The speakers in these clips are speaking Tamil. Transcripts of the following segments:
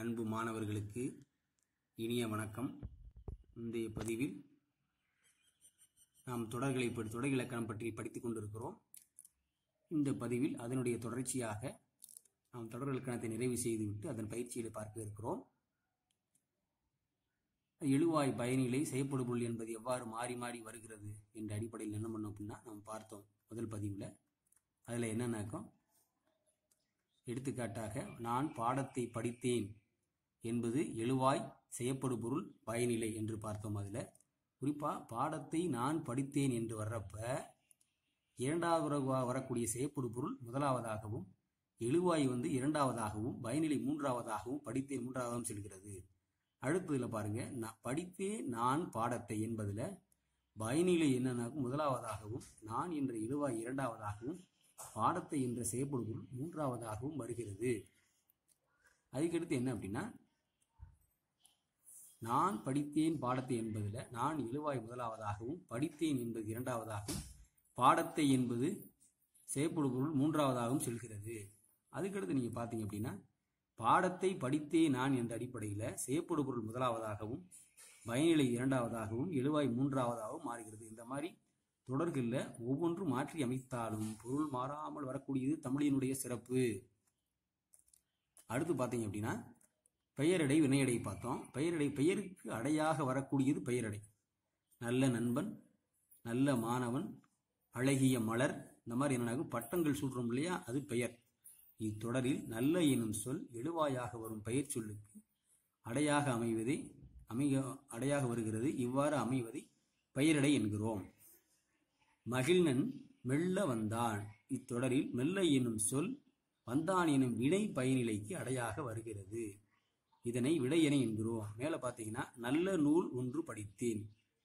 அன்பு மாணவர்களுக்கு இனிய வணக்கம். முந்தைய பதிவில் நாம் தொடர்களை தொடர் இலக்கணம் பற்றி படித்துக் கொண்டிருக்கிறோம். இந்த பதிவில் அதனுடைய தொடர்ச்சியாக நாம் தொடர் இலக்கணத்தை நிறைவு செய்துவிட்டு அதன் பயிற்சியை பார்க்க இருக்கிறோம். எழுவாய் பயனிலை செய்யப்படும் பொருள் என்பது எவ்வாறு மாறி மாறி வருகிறது என்ற அடிப்படையில் என்ன பண்ணோம் அப்படின்னா நம்ம பார்த்தோம் முதல் பதிவில். அதில் என்னன்னாக்கம் எடுத்துக்காட்டாக நான் பாடத்தை படித்தேன் என்பது எழுவாய் செய்யப்படும் பொருள் பயனிலை என்று பார்த்தோம் அதில். குறிப்பாக பாடத்தை நான் படித்தேன் என்று வர்றப்ப இரண்டாவது வரக்கூடிய செய்யப்படு பொருள் முதலாவதாகவும் எழுவாய் வந்து இரண்டாவதாகவும் பயனிலை மூன்றாவதாகவும் படித்தேன் மூன்றாவதாகவும் செல்கிறது. அடுத்ததில் பாருங்க நான் படித்தேன் நான் பாடத்தை என்பதில் பயனிலை என்னன்னாக்கும் முதலாவதாகவும் நான் என்ற எழுவாய் இரண்டாவதாகவும் பாடத்தை என்ற செய்யப்படும் பொருள் மூன்றாவதாகவும் வருகிறது. அதுக்கடுத்து என்ன அப்படின்னா நான் படித்தேன் பாடத்தை என்பதில் நான் எழுவாய் முதலாவதாகவும் படித்தேன் என்பது இரண்டாவதாகவும் பாடத்தை என்பது செய்யப்படும் பொருள் மூன்றாவதாகவும் செல்கிறது. அதுக்கடுத்து நீங்கள் பார்த்தீங்க அப்படின்னா பாடத்தை படித்தே நான் என்ற அடிப்படையில் செய்யப்படும் பொருள் முதலாவதாகவும் பயனிலை இரண்டாவதாகவும் எழுவாய் மூன்றாவதாகவும் மாறுகிறது. இந்த மாதிரி தொடர்களில் ஒவ்வொன்றும் மாற்றி அமைத்தாலும் பொருள் மாறாமல் வரக்கூடியது தமிழினுடைய சிறப்பு. அடுத்து பார்த்தீங்க அப்படின்னா பெயரடை வினையடை பார்த்தோம். பெயரடை பெயருக்கு அடையாக வரக்கூடியது பெயரடை. நல்ல நண்பன் நல்ல மாணவன் அழகிய மலர் இந்த மாதிரி என்னாகும் பட்டங்கள் சூடுறோம் இல்லையா? அது பெயர். இத்தொடரில் நல்ல எனும் சொல் எழுவாயாக வரும் பெயர் சொல்லுக்கு அடையாக அமைவதை அமைய அடையாக வருகிறது. இவ்வாறு அமைவதை பெயரடை என்கிறோம். மகிழ்நன் மெல்ல வந்தான். இத்தொடரில் மெல்ல எனும் சொல் வந்தான் எனும் வினை பயனிலைக்கு அடையாக வருகிறது. இதனை விடையணை என்கிறோம். மேலே பார்த்தீங்கன்னா நல்ல நூல் ஒன்று படித்தேன்.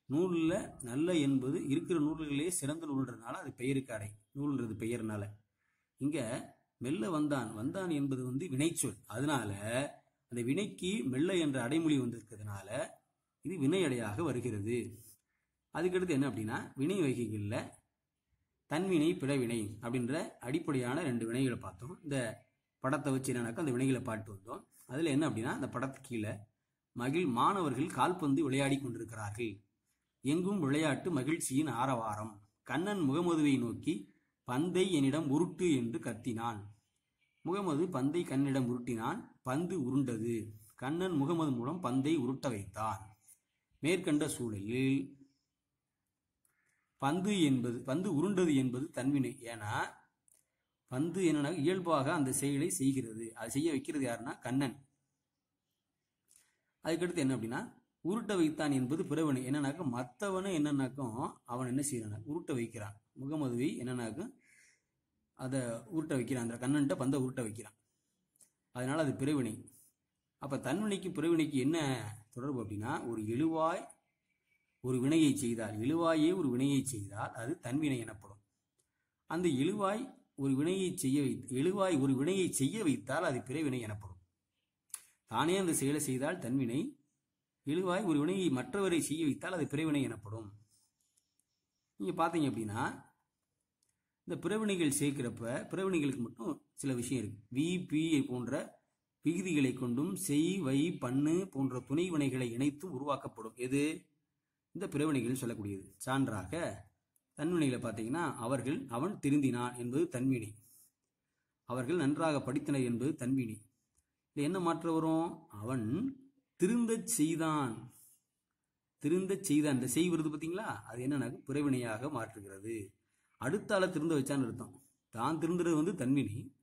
நூலில் நல்ல என்பது இருக்கிற நூல்களிலே சிறந்த நூல்ன்றதுனால அது பெயருக்கு அடை. நூல்ன்றது பெயர்னால. இங்கே மெல்ல வந்தான். வந்தான் என்பது வந்து வினைச்சொல். அதனால அந்த வினைக்கு மெல்ல என்ற அடைமொழி வந்திருக்கிறதுனால இது வினையடையாக வருகிறது. அதுக்கடுத்து என்ன அப்படின்னா வினை வகைகளில் தன்வினை பிழவினை அப்படின்ற அடிப்படையான ரெண்டு வினைகளை பார்த்தோம். இந்த படத்தை வச்சு என்னன்னாக்கா அந்த வினைகளை பாட்டு வந்தோம். அதில் என்ன அப்படின்னா அந்த படத்துக்கு கீழே மகிழ் மாணவர்கள் கால்பந்து விளையாடி கொண்டிருக்கிறார்கள். எங்கும் விளையாட்டு மகிழ்ச்சியின் ஆரவாரம். கண்ணன் முகமதுவை நோக்கி பந்தை என்னிடம் உருட்டு என்று கத்தினான். முகமது பந்தை கண்ணிடம் உருட்டினான். பந்து உருண்டது. கண்ணன் முகமது மூலம் பந்தை உருட்ட வைத்தான். மேற்கண்ட சூழலில் பந்து என்பது பந்து உருண்டது என்பது தன்வினை. ஏன்னா பந்து என்னன்னா இயல்பாக அந்த செயலை செய்கிறது. அது செய்ய வைக்கிறது யாருன்னா கண்ணன். அதுக்கடுத்து என்ன அப்படின்னா உருட்ட வைத்தான் என்பது பிறவினை. என்னன்னாக்க மற்றவனு என்னன்னாக்கும் அவன் என்ன செய்யறான் உருட்ட வைக்கிறான். முகமதுவை என்னன்னாக்கும் அதை உருட்ட வைக்கிறான். அந்த கண்ணன்ட்ட பந்தை உருட்ட வைக்கிறான். அதனால அது பிறவினை. அப்ப தன்வினைக்கு பிறவினைக்கு என்ன தொடர்பு அப்படின்னா ஒரு எழுவாய் ஒரு வினையை செய்தால் எழுவாயே ஒரு வினையை செய்தால் அது தன்வினை எனப்படும். அந்த எழுவாய் ஒரு வினையை செய்ய வை எழுவாய் ஒரு வினையை செய்ய வைத்தால் அது பிறவினை எனப்படும். தானே அந்த செயலை செய்தால் தன்வினை எழுவாய் ஒரு வினையை மற்றவரை செய்ய வைத்தால் அது பிறவினை எனப்படும். நீங்கள் பார்த்தீங்க அப்படின்னா இந்த பிறவினைகள் சேர்க்கிறப்ப பிறவினைகளுக்கு மட்டும் சில விஷயம் இருக்கு. வி பி போன்ற விகுதிகளை கொண்டும் செய் வை பண்ணு போன்ற துணை வினைகளை இணைத்தும் உருவாக்கப்படும். எது? இந்த பிறவினைகள் சொல்லக்கூடியது. சான்றாக தன்வினைகளை பார்த்தீங்கன்னா அவர்கள் அவன் திருந்தினான் என்பது தன்வினை அவர்கள் நன்றாக படித்தனர் என்பது தன்வினை இல்லை என்ன மாற்ற வரும்? அவன் திருந்தச் செய்தான். திருந்தச் செய்தான். இந்த செய்வது பார்த்தீங்களா? அது என்னன்னா பிறவினையாக மாற்றுகிறது. அடுத்த ஆளை திருந்த வச்சான்னு அர்த்தம். தான் திருந்துறது வந்து தன்வினை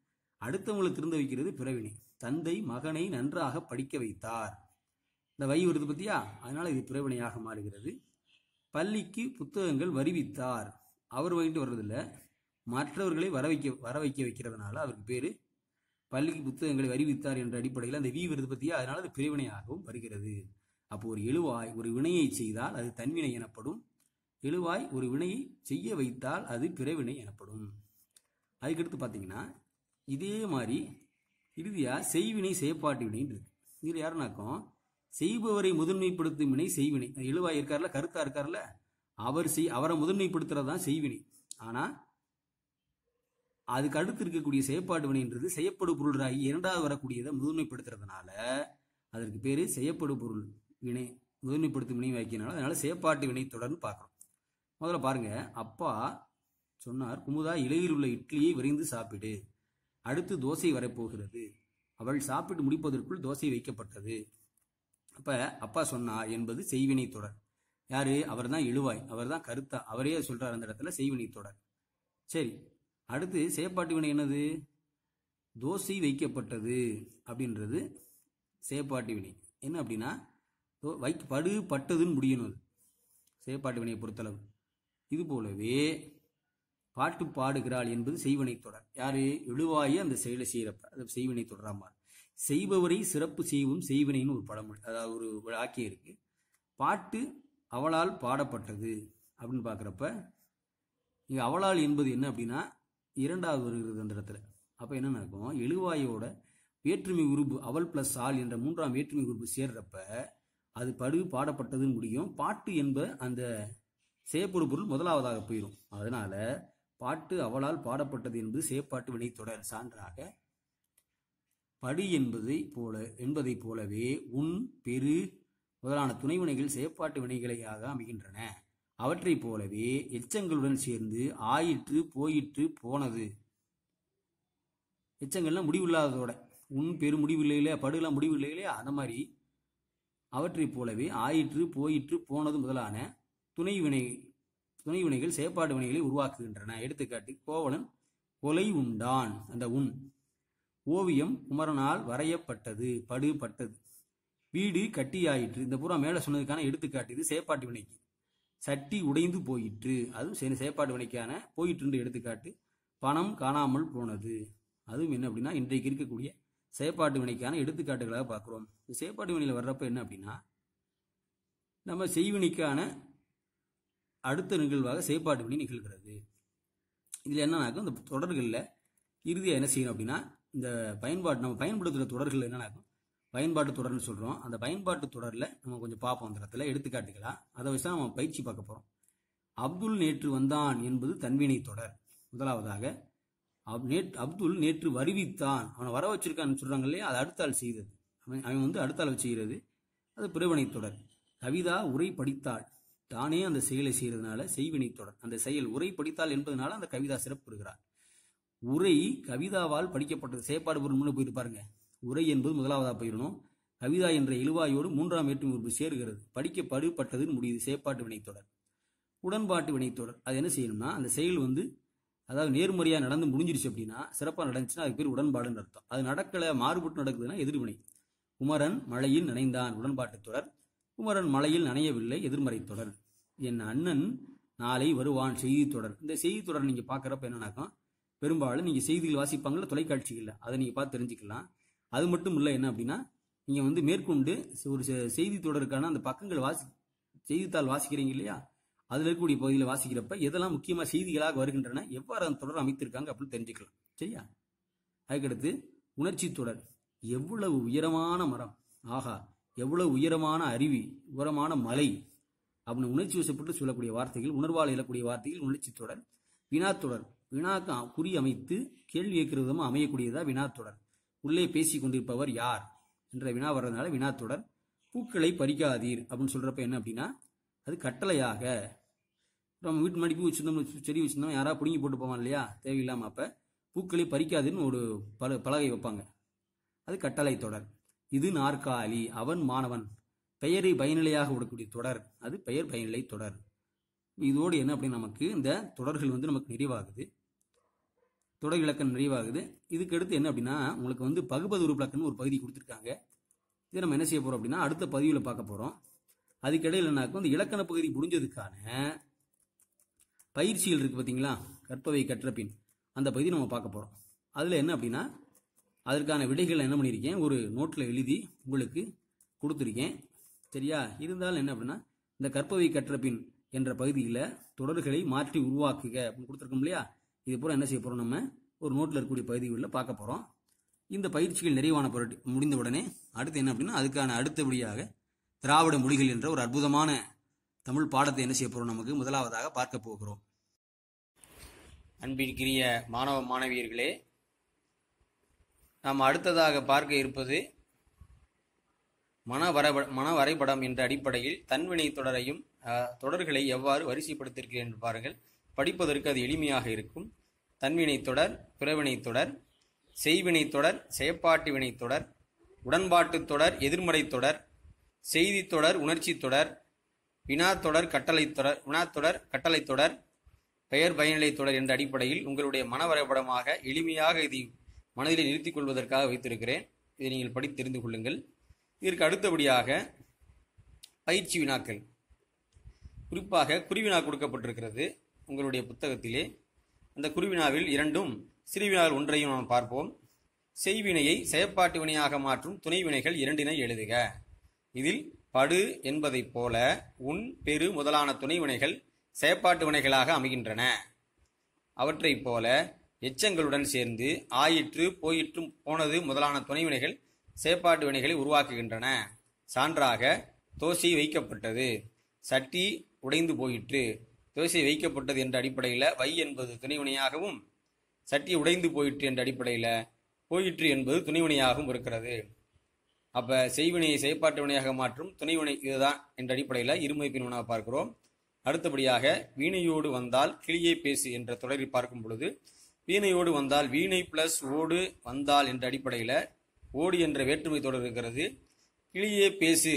அடுத்தவங்களை திருந்த வைக்கிறது பிறவினை. தந்தை மகனை நன்றாக படிக்க வைத்தார். இந்த வை வருது பத்தியா? அதனால இது பிறவினையாக மாறுகிறது. பள்ளிக்கு புத்தகங்கள் வருவித்தார். அவர் வாங்கிட்டு வர்றதில்ல. மற்றவர்களை வர வைக்க வர வைக்க வைக்கிறதுனால அவருக்கு பேர் பள்ளிக்கு புத்தகங்களை வருவித்தார் என்ற அடிப்படையில் அந்த வி விருது பத்தியா? அதனால் அது பிரிவினையாகவும் வருகிறது. அப்போ ஒரு எழுவாய் ஒரு வினையை செய்தால் அது தன்வினை எனப்படும். எழுவாய் ஒரு வினையை செய்ய வைத்தால் அது பிறவினை எனப்படும். அதுக்கடுத்து பார்த்தீங்கன்னா இதே மாதிரி இறுதியாக செய்வினை செயற்பாட்டு வினைன்னு இருக்கு. இதில் யாருனாக்கும்? செய்பவரை முதன்மைப்படுத்தும் வினை செய்வினை. இழுவா இருக்கார்ல கருத்தா இருக்கார்ல அவர் செய் அவரை முதன்மைப்படுத்துறதுதான் செய்வினை. ஆனா அதுக்கு அடுத்து இருக்கக்கூடிய செயற்பாடு வினைன்றது செய்யப்படும் பொருளாகி இரண்டாவது வரக்கூடியதை முதன்மைப்படுத்துறதுனால அதற்கு பேர் செய்யப்படும் பொருள் வினை முதன்மைப்படுத்தும் வினை வாக்கியனால அதனால செயற்பாட்டு வினை தொடர்ந்து பார்க்குறோம். முதல்ல பாருங்க அப்பா சொன்னார் குமுதா இலையில் உள்ள இட்லியை விரைந்து சாப்பிடு. அடுத்து தோசை வரப்போகிறது. அவள் சாப்பிட்டு முடிப்பதற்குள் தோசை வைக்கப்பட்டது. அப்ப அப்பா சொன்னா என்பது செய்வினை தொடர். யாரு? அவர் தான் இழுவாய். அவர் தான் கருத்தா. அவரே சொல்றார் அந்த இடத்துல செய்வினை தொடர். சரி அடுத்து செயற்பாட்டு வினை என்னது? தோசை வைக்கப்பட்டது அப்படின்றது செயற்பாட்டு வினை. என்ன அப்படின்னா வை வைக்க படு பட்டதுன்னு முடியணும் அது. செயற்பாட்டு வினையை பொறுத்தளவு. இது போலவே பாட்டு பாடுகிறாள் என்பது செய்வினை தொடர். யாரு? எழுவாயே அந்த செயலை செய்யறப்ப அது செய்வினை தொடராமார் செய்பவரை சிறப்பு செய்வும் செய்வினைன்னு ஒரு படம் அதாவது ஒரு வாக்கியம் இருக்கு. பாட்டு அவளால் பாடப்பட்டது அப்படின்னு பார்க்குறப்ப இங்கே அவளால் என்பது என்ன அப்படின்னா இரண்டாவது வருகிறது அந்த இடத்துல. அப்போ என்ன நடக்கும்? எழுவாயோட வேற்றுமை உறுப்பு அவள் பிளஸ் ஆள் என்ற மூன்றாம் வேற்றுமை உறுப்பு சேர்றப்ப அது படு பாடப்பட்டதுன்னு முடியும். பாட்டு என்ப அந்த செய்யப்படும் பொருள் முதலாவதாக போயிடும் அதனால பாட்டு அவளால் பாடப்பட்டது என்பது செயற்பாட்டு தொடர் சான்றாக படி என்பதை போல என்பதைப் போலவே உன் பெரு முதலான துணைவினைகள் செயற்பாட்டு வினைகளையாக அமைகின்றன. அவற்றைப் போலவே எச்சங்களுடன் சேர்ந்து ஆயிற்று போயிற்று போனது. எச்சங்கள்லாம் முடிவில்லாததோட உன் பெரு முடிவில்லையிலே படுலாம் முடிவில்லை இல்லையா அந்த மாதிரி அவற்றைப் போலவே ஆயிற்று போயிற்று போனது முதலான துணை வினை துணை வினைகள் செயற்பாடு வினைகளை உருவாக்குகின்றன. எடுத்துக்காட்டு கோவலன் கொலை உண்டான் அந்த உன். ஓவியம் குமரனால் வரையப்பட்டது படுபட்டது. வீடு கட்டியாயிற்று. இந்த பூரா மேலே சொன்னதுக்கான எடுத்துக்காட்டு இது சேப்பாட்டு வினைக்கு. சட்டி உடைந்து போயிற்று. அதுவும் சரி சேப்பாட்டு வினைக்கான போயிற்றுன்ற எடுத்துக்காட்டு. பணம் காணாமல் போனது. அதுவும் என்ன அப்படின்னா இன்றைக்கு இருக்கக்கூடிய செயற்பாட்டு வினைக்கான எடுத்துக்காட்டுகளாக பார்க்குறோம். இந்த செயற்பாட்டு வினையில் வர்றப்ப என்ன அப்படின்னா நம்ம செய்வினைக்கான அடுத்த நிகழ்வாக செயற்பாட்டு வினை நிகழ்கிறது. இதில் என்னன்னாக்கும் இந்த தொடர்களில் இறுதியாக என்ன செய்யணும் அப்படின்னா இந்த பயன்பாடு நம்ம பயன்படுத்துகிற தொடர்கள் என்னென்ன பயன்பாட்டு தொடர்னு சொல்கிறோம் அந்த பயன்பாட்டு தொடரில் நம்ம கொஞ்சம் பார்ப்போம் அந்த இடத்துல. எடுத்துக்காட்டுக்கலாம் அதை வச்சு தான் நம்ம பயிற்சி பார்க்க போகிறோம் அப்துல் நேற்று வந்தான் என்பது தன்வினை தொடர். முதலாவதாக அப் நேற்று அப்துல் நேற்று வருவித்தான். அவனை வர வச்சிருக்கான்னு சொல்கிறாங்க இல்லையா? அது அடுத்தாள் செய்தது. அவன் அவன் வந்து அடுத்தாள் செய்கிறது. அது பிறவினை தொடர். கவிதா உரை படித்தாள். தானே அந்த செயலை செய்கிறதுனால செய்வினை தொடர். அந்த செயல் உரை படித்தாள் என்பதனால அந்த கவிதா சிறப்பு பெறுகிறார் உரை கவிதாவால் படிக்கப்பட்டது. செயற்பாடு பொருள் முன்னே போயிட்டு பாருங்க. உரை என்பது முதலாவதாக போயிடணும் கவிதா என்ற இழுவாயோடு மூன்றாம் வேற்றுமை உறுப்பு சேர்கிறது. படிக்கப்படுப்பட்டதுன்னு முடியுது. செயற்பாட்டு வினைத்தொடர். உடன்பாட்டு வினைத்தொடர். அது என்ன செய்யணும்னா அந்த செயல் வந்து அதாவது நேர்மறையாக நடந்து முடிஞ்சிருச்சு அப்படின்னா சிறப்பாக நடந்துச்சுன்னா அதுக்கு பேர் உடன்பாடுன்னு அர்த்தம். அது நடக்கலை மாறுபட்டு நடக்குதுன்னா எதிர்வினை. குமரன் மழையில் நனைந்தான். உடன்பாட்டு தொடர். குமரன் மழையில் நனையவில்லை எதிர்மறை தொடர். என் அண்ணன் நாளை வருவான் செய்தி தொடர். இந்த செய்தி தொடர் நீங்கள் பார்க்குறப்ப என்னன்னாக்கும் பெரும்பாலும் நீங்கள் செய்திகள் வாசிப்பாங்கள தொலைக்காட்சிகளில். அதை நீங்கள் பார்த்து தெரிஞ்சுக்கலாம். அது மட்டும் இல்லை என்ன அப்படின்னா நீங்கள் வந்து மேற்கொண்டு ஒரு செ- செய்தி தொடருக்கான அந்த பக்கங்கள் வாசி செய்தித்தாள் வாசிக்கிறீங்க இல்லையா? அதில் இருக்கக்கூடிய பகுதியில் வாசிக்கிறப்ப எதெல்லாம் முக்கியமாக செய்திகளாக வருகின்றன எவ்வாறு அந்த தொடர் அமைத்திருக்காங்க அப்படின்னு தெரிஞ்சுக்கலாம். சரியா? அதுக்கடுத்து உணர்ச்சி தொடர். எவ்வளவு உயரமான மரம் ஆகா எவ்வளவு உயரமான அருவி உயரமான மலை அப்படின்னு உணர்ச்சி வசப்பட்டு சொல்லக்கூடிய வார்த்தைகள் உணர்வால் எழக்கூடிய வார்த்தைகள் உணர்ச்சி தொடர் வினாத்தொடர். வினாக்கு குறி அமைத்து கேள்வி கேட்கிற விதமாக அமையக்கூடியதா வினாத்தொடர். உள்ளே பேசி கொண்டிருப்பவர் யார்? என்ற வினா வர்றதுனால வினாத்தொடர் பூக்களை பறிக்காதீர் அப்படின்னு சொல்றப்ப என்ன அப்படின்னா அது கட்டளையாக. நம்ம வீட்டு முன்னாடி பூ வச்சிருந்தோம் செடி வச்சிருந்தோம் யாராவது பிடுங்கி போட்டு போவான் இல்லையா? தேவையில்லாம அப்போ பூக்களை பறிக்காதுன்னு ஒரு பல பலகை வைப்பாங்க. அது கட்டளை தொடர். இது நாற்காலி அவன் மாணவன். பெயரை பயனிலையாக விடக்கூடிய தொடர். அது பெயர் பயனிலை தொடர். இதோடு என்ன அப்படின்னு நமக்கு இந்த தொடர்கள் வந்து நமக்கு நிறைவாகுது. தொடர் இலக்கணம் நிறைவாகுது. இதுக்கு அடுத்து என்ன அப்படின்னா உங்களுக்கு வந்து பகுபது உறுப்பிலக்கணம் ஒரு பகுதி கொடுத்துருக்காங்க. இதை நம்ம என்ன செய்ய போறோம் அப்படின்னா அடுத்த பதிவில் பார்க்க போறோம். அதுக்கிடையில் என்னாக்கும் இந்த இலக்கண பகுதி முடிஞ்சதுக்கான பயிற்சிகள் இருக்கு பார்த்தீங்களா கற்பவை கற்ற பின். அந்த பகுதி நம்ம பார்க்க போறோம். அதில் என்ன அப்படின்னா அதற்கான விடைகள் என்ன பண்ணியிருக்கேன்? ஒரு நோட்டில் எழுதி உங்களுக்கு கொடுத்துருக்கேன். சரியா? இருந்தாலும் என்ன அப்படின்னா இந்த கற்பவை கற்ற பின் என்ற பகுதியில் தொடர்களை மாற்றி உருவாக்குக அப்படின்னு கொடுத்துருக்கோம் இல்லையா? இது பூரா என்ன செய்ய போகிறோம் நம்ம? ஒரு நோட்டில் இருக்கக்கூடிய பகுதிகளில் பார்க்க போகிறோம் இந்த பயிற்சிகள் நிறைவான பொருட்டு முடிந்த உடனே அடுத்து என்ன அப்படின்னா அதுக்கான அடுத்தபடியாக திராவிட மொழிகள் என்ற ஒரு அற்புதமான தமிழ் பாடத்தை என்ன செய்ய போகிறோம் நமக்கு முதலாவதாக பார்க்க போகிறோம். அன்பிற்கிரிய மாணவ மாணவியர்களே நாம் அடுத்ததாக பார்க்க இருப்பது மன வரைப மன வரைபடம் என்ற அடிப்படையில் தன்வினை தொடரையும் தொடர்களை எவ்வாறு வரிசைப்படுத்தியிருக்கிறேன் என்று பாருங்கள். படிப்பதற்கு அது எளிமையாக இருக்கும். தன்வினை தொடர் பிறவினை தொடர் செய்வினை தொடர் செயற்பாட்டு வினை தொடர் உடன்பாட்டு தொடர் எதிர்மறை தொடர் செய்தி தொடர் உணர்ச்சி தொடர் வினாத்தொடர் கட்டளை தொடர் வினாத்தொடர் கட்டளை தொடர் பெயர் பயனிலை தொடர் என்ற அடிப்படையில் உங்களுடைய மன வரைபடமாக எளிமையாக இதை மனதில் நிறுத்திக் கொள்வதற்காக வைத்திருக்கிறேன். இதை நீங்கள் படித்து தெரிந்து கொள்ளுங்கள். இதற்கு அடுத்தபடியாக பயிற்சி வினாக்கள். குறிப்பாக குறிவினா கொடுக்கப்பட்டிருக்கிறது. உங்களுடைய புத்தகத்திலே அந்த குருவினாவில் இரண்டும் சிறுவினாவில் ஒன்றையும் நாம் பார்ப்போம். செய்வினையை செயற்பாட்டு வினையாக மாற்றும் துணைவினைகள் இரண்டினை எழுதுக. இதில் படு என்பதைப் போல உன் பெரு முதலான துணைவினைகள் செயற்பாட்டு வினைகளாக அமைகின்றன. அவற்றைப் போல எச்சங்களுடன் சேர்ந்து ஆயிற்று போயிற்று போனது முதலான துணைவினைகள் செயற்பாட்டு வினைகளை உருவாக்குகின்றன. சான்றாக தோசை வைக்கப்பட்டது. சட்டி உடைந்து போயிற்று. தோசை வைக்கப்பட்டது என்ற அடிப்படையில் வை என்பது துணைவினையாகவும் சட்டி உடைந்து போயிற்று என்ற அடிப்படையில் போயிற்று என்பது துணைவினையாகவும் இருக்கிறது. அப்போ செய்வினையை செயற்பாட்டு வினையாக மாற்றும் துணைவினை இதுதான் என்ற அடிப்படையில் இருமைப்பின் பின்வனாக பார்க்கிறோம். அடுத்தபடியாக வீணையோடு வந்தால் கிளியே பேசு என்ற தொடரில் பார்க்கும் பொழுது வீணையோடு வந்தால் வீணை பிளஸ் ஓடு வந்தால் என்ற அடிப்படையில் ஓடு என்ற வேற்றுமை தொடர் இருக்கிறது. கிளியே பேசு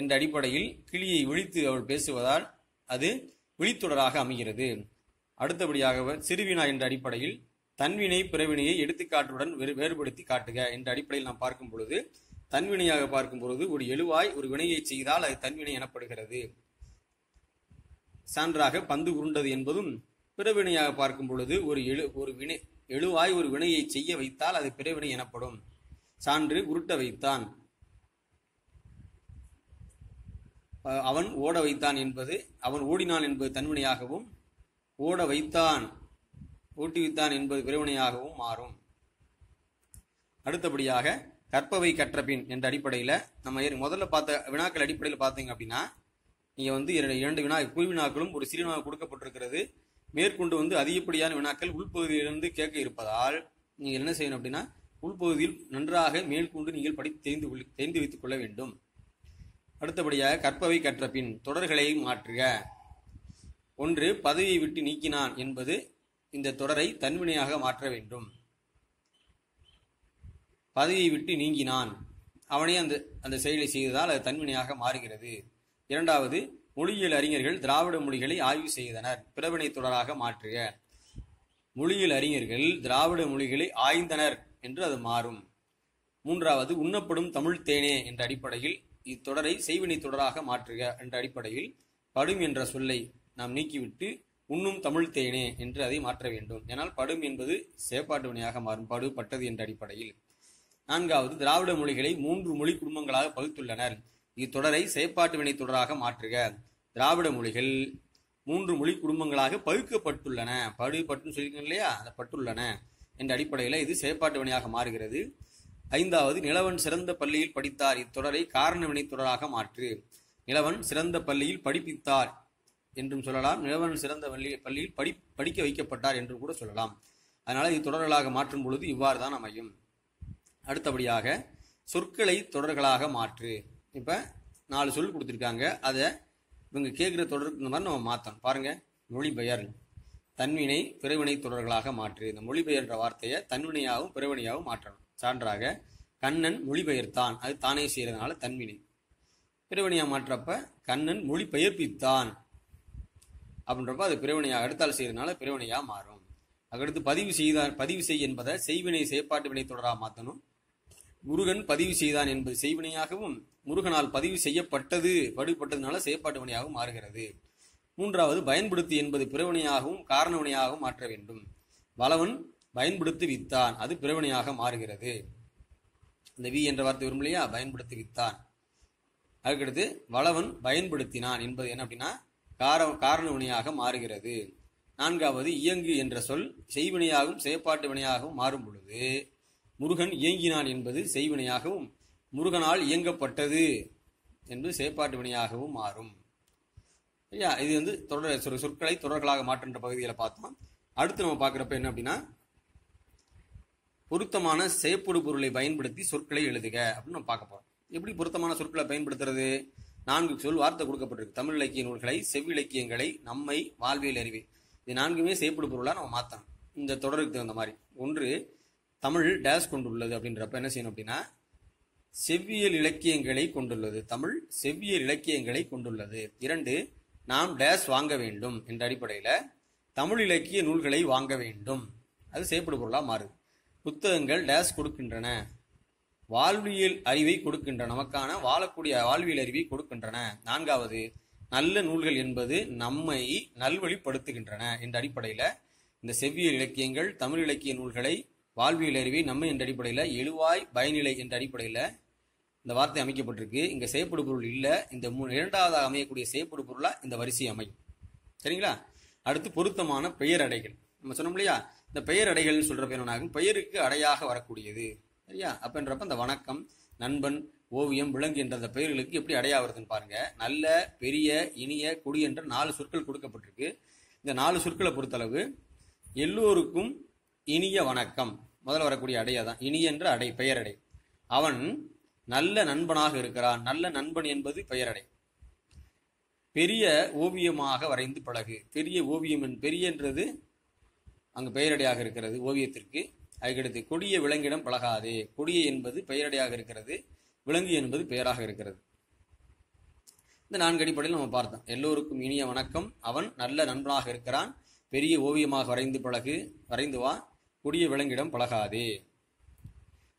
என்ற அடிப்படையில் கிளியை விழித்து அவள் பேசுவதால் அது விழித்தொடராக அமைகிறது. அடுத்தபடியாக சிறுவினா என்ற அடிப்படையில் தன்வினை பிறவினையை எடுத்துக்காட்டுடன் வேறு- வேறுபடுத்தி காட்டுக என்ற அடிப்படையில் நாம் பார்க்கும் பொழுது தன்வினையாக பார்க்கும் பொழுது ஒரு எழுவாய் ஒரு வினையை செய்தால் அது தன்வினை எனப்படுகிறது. சான்றாக பந்து உருண்டது என்பதும் பிறவினையாக பார்க்கும் பொழுது ஒரு எழு ஒரு வினை எழுவாய் ஒரு வினையை செய்ய வைத்தால் அது பிறவினை எனப்படும். சான்று உருட்ட வைத்தான். அவன் ஓட வைத்தான் என்பது அவன் ஓடினான் என்பது தன்வினையாகவும் ஓட வைத்தான் ஊட்டுவித்தான் என்பது பிறவினையாகவும் மாறும். அடுத்தபடியாக கற்பவை கற்றபின் என்ற அடிப்படையில் நம்ம முதல்ல பார்த்த வினாக்கள் அடிப்படையில் பார்த்தீங்க அப்படின்னா நீங்கள் வந்து இரண்டு இரண்டு வினா குழுவினாக்களும் ஒரு சிறு வினா கொடுக்கப்பட்டிருக்கிறது. மேற்கொண்டு வந்து அதிகப்படியான வினாக்கள் உள்பகுதியிலிருந்து கேட்க இருப்பதால் நீங்கள் என்ன செய்யணும் அப்படின்னா உள்பகுதியில் நன்றாக மேற்கொண்டு நீங்கள் படித்து தெரிந்து கொள்- தெரிந்து வைத்துக் கொள்ள வேண்டும். அடுத்தபடியாக கற்பவை கற்ற பின் தொடர்களை மாற்றுக. ஒன்று பதவியை விட்டு நீக்கினான் என்பது இந்த தொடரை தன்வினையாக மாற்ற வேண்டும். பதவியை விட்டு நீங்கினான். அவனே அந்த அந்த செயலை செய்ததால் அது தன்வினையாக மாறுகிறது. இரண்டாவது மொழியியல் அறிஞர்கள் திராவிட மொழிகளை ஆய்வு செய்தனர். பிறவினை தொடராக மாற்றுக. மொழியியல் அறிஞர்கள் திராவிட மொழிகளை ஆய்ந்தனர் என்று அது மாறும். மூன்றாவது உண்ணப்படும் தமிழ் தேனே என்ற அடிப்படையில் இத்தொடரை செய்வினை தொடராக மாற்றுக என்ற அடிப்படையில் படும் என்ற சொல்லை நாம் நீக்கிவிட்டு உண்ணும் தமிழ் தேனே என்று அதை மாற்ற வேண்டும். ஏனால் படும் என்பது செயற்பாட்டு வினையாக மாறும். படு பட்டது என்ற அடிப்படையில். நான்காவது திராவிட மொழிகளை மூன்று மொழி குடும்பங்களாக பகுத்துள்ளனர். இத்தொடரை செயற்பாட்டு வினை தொடராக மாற்றுக. திராவிட மொழிகள் மூன்று மொழி குடும்பங்களாக பகுக்கப்பட்டுள்ளன. படு பட்டுன்னு சொல்லியிருக்கேன் இல்லையா? அதை பட்டுள்ளன. என்ற அடிப்படையில் இது செயற்பாட்டு வினையாக மாறுகிறது. ஐந்தாவது நிலவன் சிறந்த பள்ளியில் படித்தார். இத்தொடரை காரணவினை தொடராக மாற்று. நிலவன் சிறந்த பள்ளியில் படிப்பித்தார் என்றும் சொல்லலாம். நிலவன் சிறந்த பள்ளி பள்ளியில் படி படிக்க வைக்கப்பட்டார் என்றும் கூட சொல்லலாம். அதனால் இது தொடர்களாக மாற்றும் பொழுது இவ்வாறு தான் அமையும். அடுத்தபடியாக சொற்களை தொடர்களாக மாற்று. இப்போ நாலு சொல் கொடுத்துருக்காங்க. அதை இவங்க கேட்குற தொடருக்கு இந்த மாதிரி நம்ம மாற்றணும் பாருங்கள் மொழிபெயர். தன்வினை பிறவினை தொடர்களாக மாற்று. இந்த மொழிபெயர்ன்ற வார்த்தையை தன்வினையாகவும் பிறவினையாகவும் மாற்றணும். சான்றாக கண்ணன் மொழிபெயர்த்தான். அது தானே செய்கிறதுனால தன்வினை. பிறவினையாக மாற்றப்ப கண்ணன் மொழி பெயர்ப்பித்தான் அப்படின்றப்ப அது பிறவினையாக அடுத்தால் செய்கிறதுனால பிறவினையா மாறும். அதுக்கடுத்து பதிவு செய்தான் பதிவு செய் என்பதை செய்வினை செயற்பாட்டு வினை தொடராக மாற்றணும் முருகன் பதிவு செய்தான் என்பது செய்வினையாகவும் முருகனால் பதிவு செய்யப்பட்டது படுபட்டதுனால செயற்பாட்டு வினையாகவும் மாறுகிறது. மூன்றாவது பயன்படுத்தி என்பது பிறவினையாகவும் காரணவினையாகவும் மாற்ற வேண்டும். வளவன் பயன்படுத்தி வித்தான் அது பிறவினையாக மாறுகிறது. இந்த வி என்ற வார்த்தை வரும் இல்லையா? பயன்படுத்தி வித்தான் அதுக்கடுத்து வளவன் பயன்படுத்தினான் என்பது என்ன அப்படின்னா கார காரண வினையாக மாறுகிறது. நான்காவது இயங்கு என்ற சொல் செய்வினையாகவும் செயற்பாட்டு வினையாகவும் மாறும் பொழுது முருகன் இயங்கினான் என்பது செய்வினையாகவும் முருகனால் இயங்கப்பட்டது என்பது செயற்பாட்டு வினையாகவும் மாறும். ஐயா இது வந்து தொடர் சொற்களை தொடர்களாக மாற்றுன்ற பகுதியில் பார்த்தோம். அடுத்து நம்ம பார்க்குறப்ப என்ன அப்படின்னா பொருத்தமான செயற்படு பொருளை பயன்படுத்தி சொற்களை எழுதுக அப்படின்னு நம்ம பார்க்க போறோம். எப்படி பொருத்தமான சொற்களை பயன்படுத்துறது? நான்கு சொல் வார்த்தை கொடுக்கப்பட்டிருக்கு. தமிழ் இலக்கிய நூல்களை செவ்விலக்கியங்களை நம்மை வாழ்வியல் அறிவை. இது நான்குமே செயப்படு பொருளாக நம்ம மாற்றணும் இந்த தொடருக்கு தகுந்த மாதிரி. ஒன்று தமிழ் டேஸ் கொண்டுள்ளது அப்படின்றப்ப என்ன செய்யணும் அப்படின்னா செவ்வியல் இலக்கியங்களை கொண்டுள்ளது. தமிழ் செவ்வியல் இலக்கியங்களை கொண்டுள்ளது. இரண்டு நாம் டேஸ் வாங்க வேண்டும் என்ற அடிப்படையில் தமிழ் இலக்கிய நூல்களை வாங்க வேண்டும். அது செய்யப்படு பொருளாக மாறுது. புத்தகங்கள் டேஸ் கொடுக்கின்றன. வாழ்வியல் அறிவை கொடுக்கின்றன நமக்கான வாழக்கூடிய வாழ்வியல் அறிவை கொடுக்கின்றன. நான்காவது நல்ல நூல்கள் என்பது நம்மை நல்வழிப்படுத்துகின்றன என்ற அடிப்படையில் இந்த செவ்வியல் இலக்கியங்கள் தமிழ் இலக்கிய நூல்களை வாழ்வியல் அறிவை நம்ம என்ற அடிப்படையில் எழுவாய் பயனிலை என்ற அடிப்படையில் இந்த வார்த்தை அமைக்கப்பட்டிருக்கு. இங்கே செய்யப்படு பொருள் இல்லை. இந்த மூ இரண்டாவதாக அமையக்கூடிய செய்யப்படு பொருளாக இந்த வரிசை அமையும். சரிங்களா? அடுத்து பொருத்தமான பெயர் அடைகள். நம்ம சொன்னோம் இல்லையா? இந்த பெயர் அடைகள்னு சொல்றப்ப என்ன பெயருக்கு அடையாக வரக்கூடியது. சரியா? அப்படின்றப்ப இந்த வணக்கம் நண்பன் ஓவியம் விலங்கு என்ற அந்த பெயர்களுக்கு எப்படி அடையா வருதுன்னு பாருங்க. நல்ல பெரிய இனிய குடி என்ற நாலு சொற்கள் கொடுக்கப்பட்டிருக்கு. இந்த நாலு சொற்களை பொறுத்தளவு எல்லோருக்கும் இனிய வணக்கம். முதல்ல வரக்கூடிய அடையா தான் இனிய என்ற அடை பெயரடை அவன் நல்ல நண்பனாக இருக்கிறான். நல்ல நண்பன் என்பது பெயரடை பெரிய ஓவியமாக வரைந்து பழகு. பெரிய ஓவியம் என் பெரியன்றது அங்கு பெயரடையாக இருக்கிறது. ஓவியத்திற்கு அதுக்கடுத்து கொடிய விலங்கிடம் பழகாதே. கொடிய என்பது பெயரடையாக இருக்கிறது. விலங்கு என்பது பெயராக இருக்கிறது. இந்த நான்கு அடிப்படையில் நம்ம பார்த்தோம். எல்லோருக்கும் இனிய வணக்கம். அவன் நல்ல நண்பனாக இருக்கிறான். பெரிய ஓவியமாக வரைந்து பழகு வரைந்து வா. கொடிய விலங்கிடம் பழகாதே.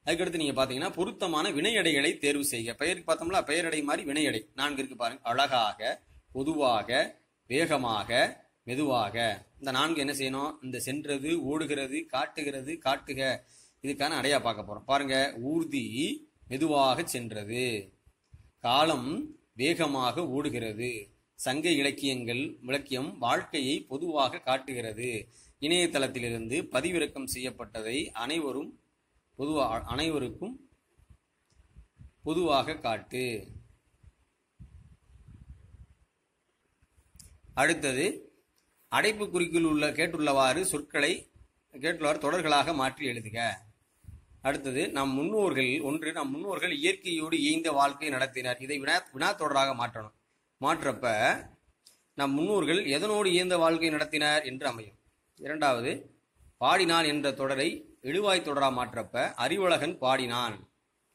அதுக்கடுத்து நீங்க பாத்தீங்கன்னா பொருத்தமான வினையடைகளை தேர்வு செய்க. பெயருக்கு பார்த்தோம்ல பெயரடை மாதிரி வினையடை. நான்கு இருக்கு பாருங்க. அழகாக பொதுவாக வேகமாக மெதுவாக. இந்த நான்கு என்ன செய்யணும்? இந்த சென்றது ஓடுகிறது காட்டுகிறது காட்டுக. இதுக்கான அடையா பார்க்க போறோம். பாருங்க ஊர்தி மெதுவாக சென்றது. காலம் வேகமாக ஓடுகிறது. சங்க இலக்கியங்கள் இலக்கியம் வாழ்க்கையை பொதுவாக காட்டுகிறது. இணையதளத்திலிருந்து பதிவிறக்கம் செய்யப்பட்டதை அனைவரும் பொதுவா அனைவருக்கும் பொதுவாக காட்டு. அடுத்தது அடைப்பு குறிக்குள் உள்ள கேட்டுள்ளவாறு சொற்களை கேட்டுள்ளவாறு தொடர்களாக மாற்றி எழுதுக. அடுத்தது நம் முன்னோர்கள் ஒன்று நம் முன்னோர்கள் இயற்கையோடு இயைந்த வாழ்க்கை நடத்தினர். இதை வினா வினா தொடராக மாற்றணும். மாற்றப்ப நம் முன்னோர்கள் எதனோடு இயந்த வாழ்க்கை நடத்தினர் என்று அமையும். இரண்டாவது பாடினான் என்ற தொடரை எழுவாய் தொடராக மாற்றப்ப அறிவழகன் பாடினான்.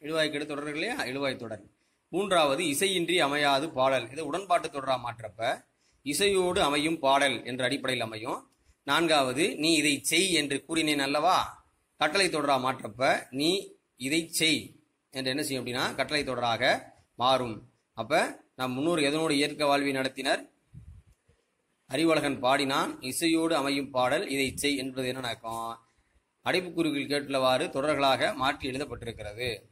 எழுவாய்க்கெடு தொடர்களே இல்லையா? எழுவாய் தொடர். மூன்றாவது இசையின்றி அமையாது பாடல். இதை உடன்பாட்டு தொடராக மாற்றப்ப இசையோடு அமையும் பாடல் என்ற அடிப்படையில் அமையும். நான்காவது நீ இதை செய் என்று கூறினேன் அல்லவா? கட்டளை தொடரா மாற்றப்ப நீ இதை செய் என்று என்ன செய்யும் அப்படின்னா கட்டளை தொடராக மாறும். அப்ப நம் முன்னோர் எதனோடு இயற்கை வாழ்வை நடத்தினர்? அறிவழகன் பாடினான் இசையோடு அமையும் பாடல் இதை செய் என்பது என்ன நடக்கும்? அடைப்புக்குறிகள் கேட்டுள்ளவாறு தொடர்களாக மாற்றி எழுதப்பட்டிருக்கிறது.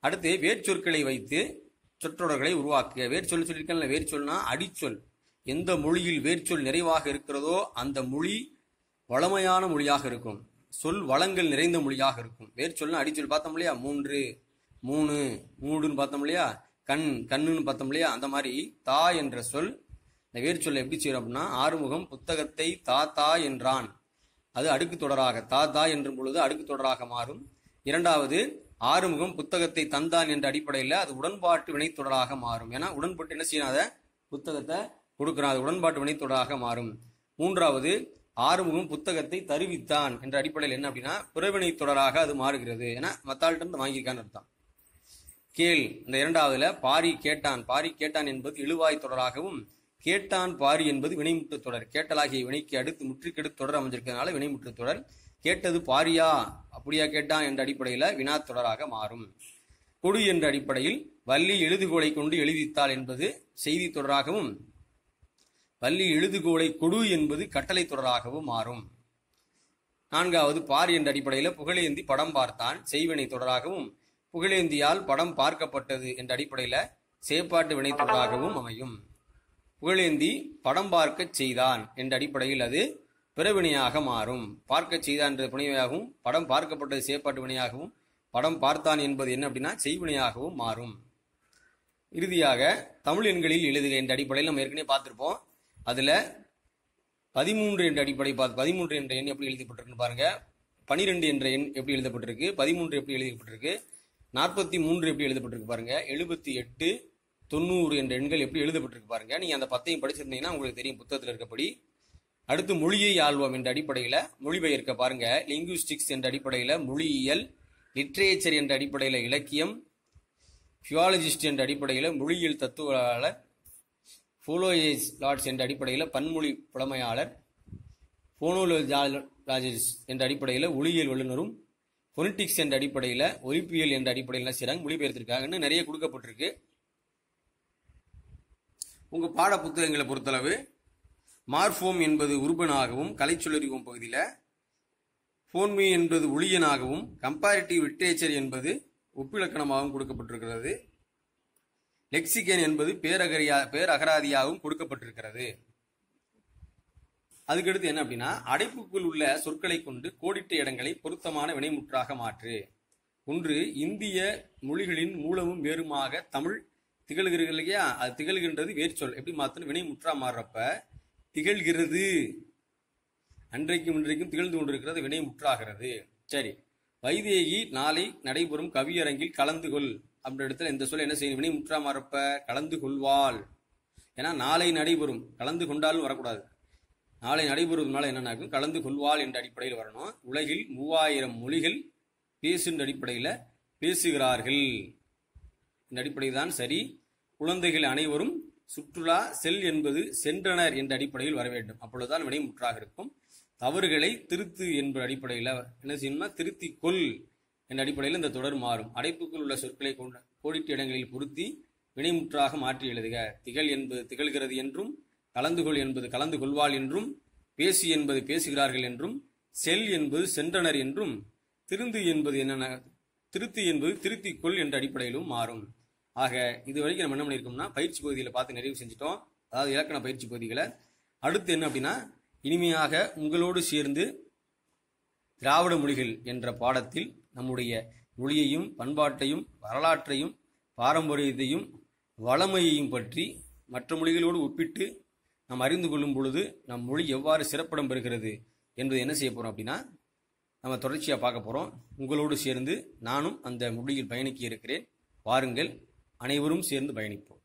அடுத்து வேர்ச்சொற்களை வைத்து சொற்றொடர்களை உருவாக்குக. வேர்ச்சொல் சொல்லியிருக்கல வேர்ச்சொல்னா அடிச்சொல். எந்த மொழியில் வேர்ச்சொல் நிறைவாக இருக்கிறதோ அந்த மொழி வளமையான மொழியாக இருக்கும். சொல் வளங்கள் நிறைந்த மொழியாக இருக்கும். வேர்ச்சொல்னா அடிச்சொல் பார்த்தோம் இல்லையா? மூன்று மூணு மூடுன்னு பார்த்தோம் இல்லையா? கண் கண்ணுன்னு பார்த்தோம் இல்லையா? அந்த மாதிரி தா என்ற சொல். இந்த வேர்ச்சொல்லை எப்படி செய்யறோம் அப்படின்னா ஆறுமுகம் புத்தகத்தை தா தா என்றான். அது அடுக்கு தொடராக தா தா என்றும் பொழுது அடுக்கு தொடராக மாறும். இரண்டாவது ஆறுமுகம் புத்தகத்தை தந்தான் என்ற அடிப்படையில் அது உடன்பாட்டு வினைத்தொடராக மாறும். ஏன்னா உடன்பட்டு என்ன செய்யாத புத்தகத்தை கொடுக்கிறான். அது உடன்பாட்டு வினைத்தொடராக மாறும். மூன்றாவது ஆறுமுகம் புத்தகத்தை தருவித்தான் என்ற அடிப்படையில் என்ன அப்படின்னா பிறவினை தொடராக அது மாறுகிறது ஏன்னா மத்தாள்கிட்ட வாங்கியிருக்கான்னு அர்த்தம். கேள் இந்த இரண்டாவதுல பாரி கேட்டான். பாரி கேட்டான் என்பது இழுவாய் தொடராகவும் கேட்டான் பாரி என்பது வினைமுற்று தொடர். கேட்டலாகிய வினைக்கு அடுத்து முற்றுக்கெடுத்து தொடர் அமைஞ்சிருக்கிறதுனால வினைமுற்று தொடர். கேட்டது பாரியா? அப்படியா கேட்டான் என்ற அடிப்படையில் வினா தொடராக மாறும். கொடு என்ற அடிப்படையில் வள்ளி எழுதுகோலை கொண்டு எழுதித்தாள் என்பது செய்தி தொடராகவும் பள்ளி எழுதுகோலை கொடு என்பது கட்டளை தொடராகவும் மாறும். நான்காவது பார் என்ற அடிப்படையில் புகழேந்தி படம் பார்த்தான் செய்வினை தொடராகவும் புகழேந்தியால் படம் பார்க்கப்பட்டது என்ற அடிப்படையில் சேப்பாட்டு வினை தொடராகவும் அமையும். புகழேந்தி படம் பார்க்க செய்தான் என்ற அடிப்படையில் அது பிறவினையாக மாறும். பார்க்க செய்தான் என்ற புனைவையாகவும் படம் பார்க்கப்பட்டது சேப்பாட்டு வினையாகவும் படம் பார்த்தான் என்பது என்ன அப்படின்னா செய்வினையாகவும் மாறும். இறுதியாக தமிழ் எண்களில் எழுதுக என்ற அடிப்படையில் நம்ம ஏற்கனவே பார்த்துருப்போம். அதில் பதிமூன்று என்ற அடிப்படை பார்த்து பதிமூன்று என்ற எண் எப்படி எழுதப்பட்டிருக்குன்னு பாருங்க. பனிரெண்டு என்ற எண் எப்படி எழுதப்பட்டிருக்கு? பதிமூன்று எப்படி எழுதப்பட்டிருக்கு? நாற்பத்தி மூன்று எப்படி எழுதப்பட்டிருக்கு பாருங்க. எழுபத்தி எட்டு தொண்ணூறு என்ற எண்கள் எப்படி எழுதப்பட்டிருக்கு பாருங்க. நீங்கள் அந்த பத்தையும் படிச்சிருந்தீங்கன்னா உங்களுக்கு தெரியும் புத்தகத்தில் இருக்கப்படி அடுத்து மொழியை ஆள்வோம் என்ற அடிப்படையில் மொழிபெயர்க்க பாருங்க. லிங்குவிஸ்டிக்ஸ் என்ற அடிப்படையில் மொழியியல் லிட்ரேச்சர் என்ற அடிப்படையில் இலக்கியம் ஃபியாலஜிஸ்ட் என்ற அடிப்படையில் மொழியியல் தத்துவாளர் ஃபோலோயேஜ் லாட்ஸ் என்ற அடிப்படையில் பன்மொழி புலமையாளர் ஃபோனோலஜாலஜிஸ் என்ற அடிப்படையில் ஒளியியல் வல்லுநரும் பொலிட்டிக்ஸ் என்ற அடிப்படையில் ஒலிப்பியல் என்ற அடிப்படையில் செய்கிறாங்க மொழிபெயர்த்திருக்காங்கன்னு நிறைய கொடுக்கப்பட்டிருக்கு. உங்கள் பாட புத்தகங்களை பொறுத்தளவு மார்ஃபோம் என்பது உருபனாகவும் கலைச்சுழறிவும் பகுதியில் ஃபோன்மி என்பது ஒளியனாகவும் கம்பேரிட்டிவ் லிட்ரேச்சர் என்பது ஒப்பிலக்கணமாகவும் கொடுக்கப்பட்டிருக்கிறது. லெக்சிகன் என்பது பேரகரியா பேரகராதியாகவும் கொடுக்கப்பட்டிருக்கிறது. அதுக்கடுத்து என்ன அப்படின்னா அடைப்புக்குள் உள்ள சொற்களை கொண்டு கோடிட்ட இடங்களை பொருத்தமான வினைமுற்றாக மாற்று. ஒன்று இந்திய மொழிகளின் மூலமும் வேறுமாக தமிழ் திகழ்கிறது இல்லையா அது திகழ்கின்றது வேர்ச்சொல் எப்படி மாத்தணும்? வினைமுற்றா மாறுறப்ப திகழ்கிறது. அன்றைக்கும் இன்றைக்கும் திகழ்ந்து கொண்டிருக்கிறது வினைமுற்றாகிறது. சரி. வைதேகி நாளை நடைபெறும் கவியரங்கில் கலந்து கொள். அப்படின்ற இடத்துல இந்த சொல்ல என்ன செய்யணும் வினை முற்றா மறப்ப கலந்து கொள்வாள். ஏன்னா நாளை நடைபெறும். கலந்து கொண்டாலும் வரக்கூடாது. நாளை நடைபெறுவதுனால என்னன்னாக்கும் கலந்து கொள்வாள் என்ற அடிப்படையில் வரணும். உலகில் மூவாயிரம் மொழிகள் பேசுன்ற அடிப்படையில் பேசுகிறார்கள். இந்த அடிப்படையில் தான் சரி. குழந்தைகள் அனைவரும் சுற்றுலா செல் என்பது சென்றனர் என்ற அடிப்படையில் வர வேண்டும். அப்பொழுதுதான் வினை முற்றாக இருக்கும். தவறுகளை திருத்து என்ற அடிப்படையில் என்ன செய்யணும்னா திருத்திக் கொள். என்ற அடிப்படையில் இந்த தொடர் மாறும். அடைப்புக்குள் உள்ள சொற்களை கொண்ட கோடிட்ட இடங்களில் பொருத்தி வினைமுற்றாக மாற்றி எழுதுக. திகழ் என்பது திகழ்கிறது என்றும் கலந்து கொள் என்பது கலந்து கொள்வாள் என்றும் பேசி என்பது பேசுகிறார்கள் என்றும் செல் என்பது சென்றனர் என்றும் திருந்து என்பது என்னென்ன திருத்தி என்பது திருத்திக் கொள் என்ற அடிப்படையிலும் மாறும். ஆக இது வரைக்கும் நம்ம என்ன பண்ணியிருக்கோம்னா பயிற்சி பகுதியில் பார்த்து நிறைவு செஞ்சுட்டோம். அதாவது இலக்கண பயிற்சி பகுதிகளை. அடுத்து என்ன அப்படின்னா இனிமையாக உங்களோடு சேர்ந்து திராவிட மொழிகள் என்ற பாடத்தில் நம்முடைய மொழியையும் பண்பாட்டையும் வரலாற்றையும் பாரம்பரியத்தையும் வளமையையும் பற்றி மற்ற மொழிகளோடு ஒப்பிட்டு நாம் அறிந்து கொள்ளும் பொழுது நம் மொழி எவ்வாறு சிறப்பிடம் பெறுகிறது என்பது என்ன செய்ய போகிறோம் அப்படின்னா நம்ம தொடர்ச்சியாக பார்க்க போகிறோம் உங்களோடு சேர்ந்து நானும் அந்த மொழியில் பயணிக்க இருக்கிறேன். வாருங்கள் அனைவரும் சேர்ந்து பயணிப்போம்.